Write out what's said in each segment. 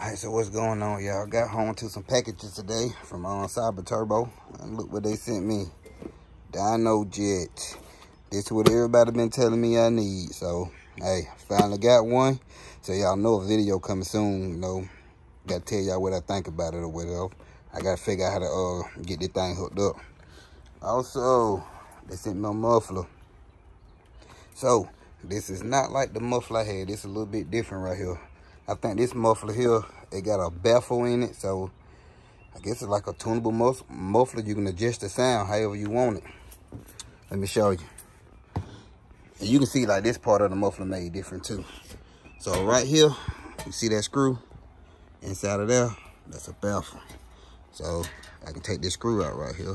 Alright, so what's going on, y'all? Got home to some packages today from uh, Cyber Turbo. And look what they sent me. Dynojet. This is what everybody been telling me I need. So, hey, finally got one. So y'all know a video coming soon, you know. Gotta tell y'all what I think about it or whatever. I gotta figure out how to uh, get this thing hooked up. Also, they sent me a muffler. So, this is not like the muffler I had. It's a little bit different right here. I think this muffler here, it got a baffle in it. So I guess it's like a tunable muffler. You can adjust the sound however you want it. Let me show you. And you can see like this part of the muffler made different too. So right here, you see that screw inside of there? That's a baffle. So I can take this screw out right here.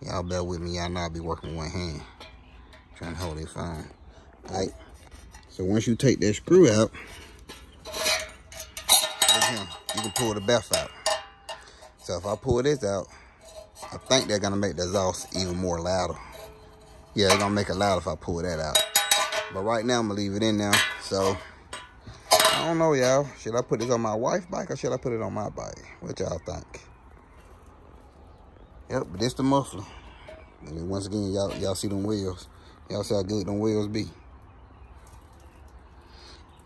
Y'all bear with me. Y'all know I'll be working with one hand. Trying to hold it fine. All right. So once you take that screw out, you can pull the baff out. So if I pull this out, I think they're gonna make the exhaust even more louder. Yeah, they're gonna make it louder if I pull that out. But right now I'm gonna leave it in there. So I don't know, y'all. Should I put this on my wife's bike or should I put it on my bike? What y'all think? Yep, but this the muffler. And then once again, y'all y'all see them wheels. Y'all see how good them wheels be.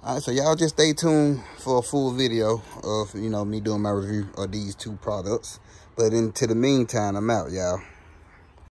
All right, so y'all just stay tuned for a full video of, you know, me doing my review of these two products. But into the meantime, I'm out, y'all.